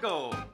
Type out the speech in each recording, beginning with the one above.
Let's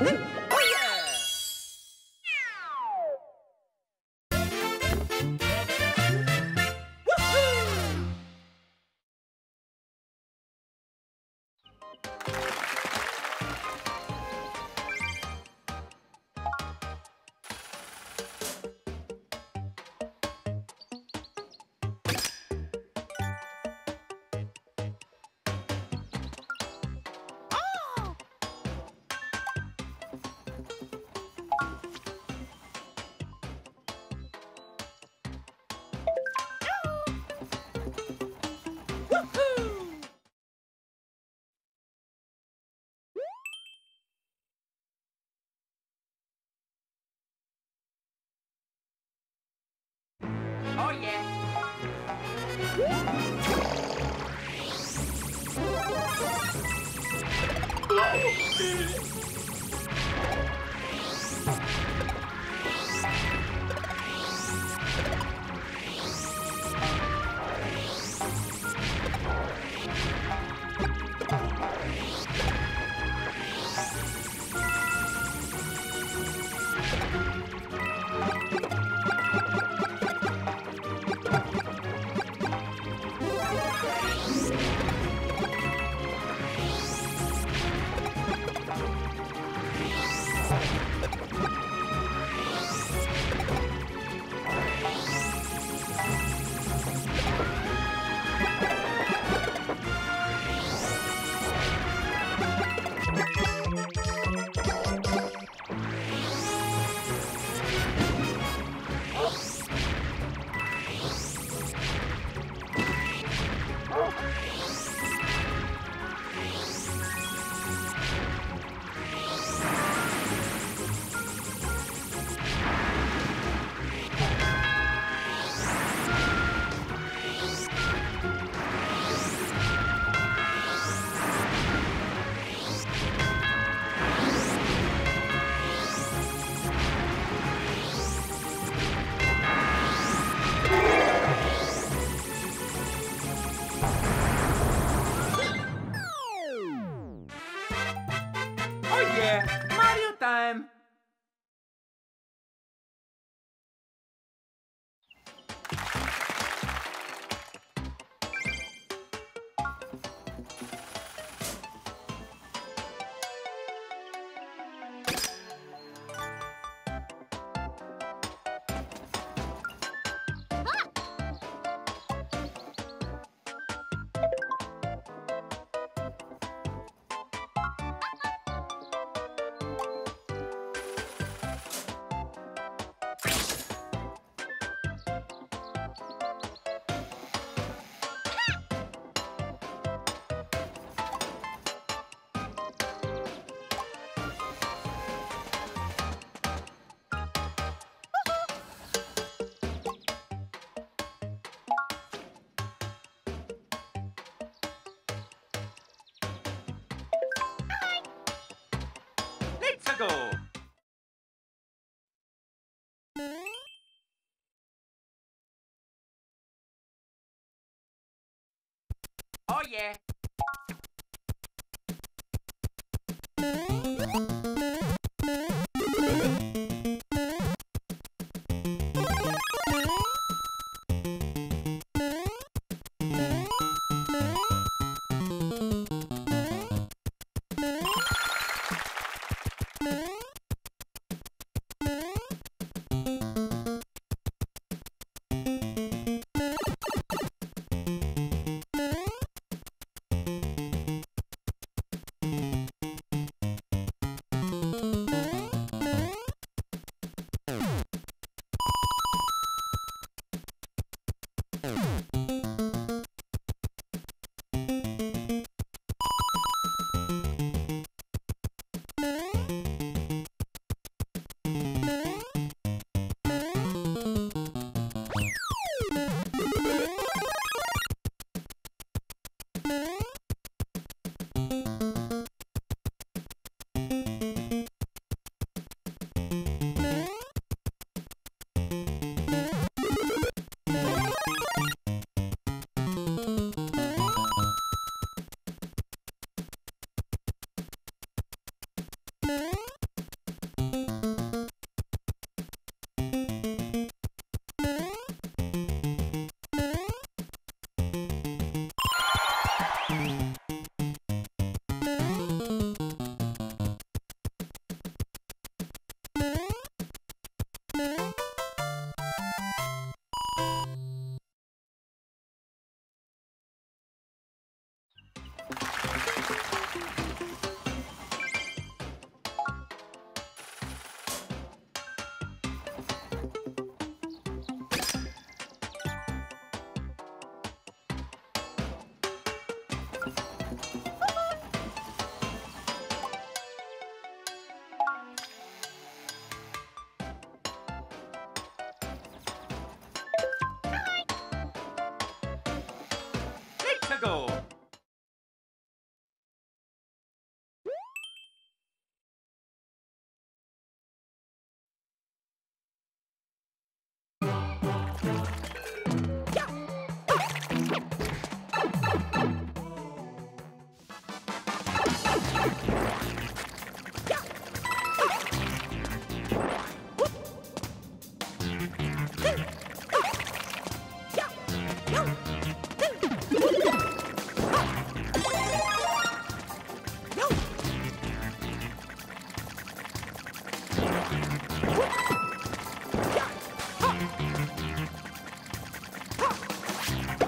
哎。Oh yeah. Oh, Go. Oh yeah.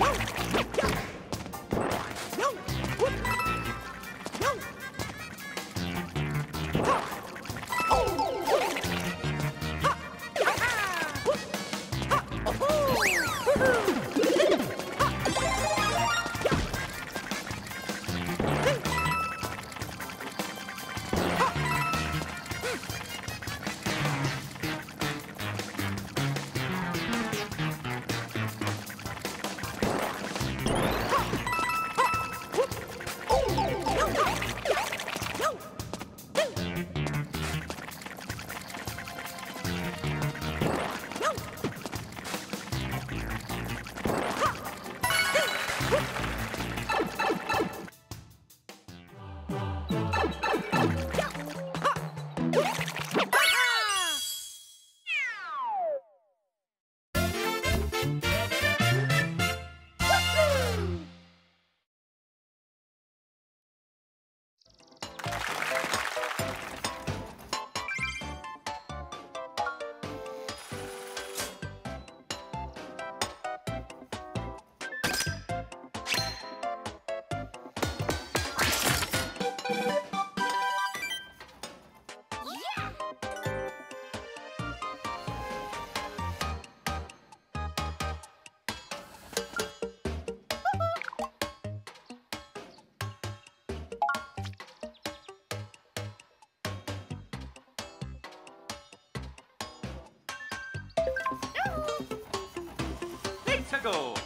Woo! Tickle.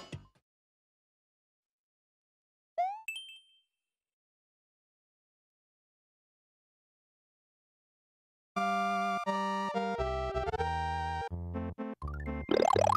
you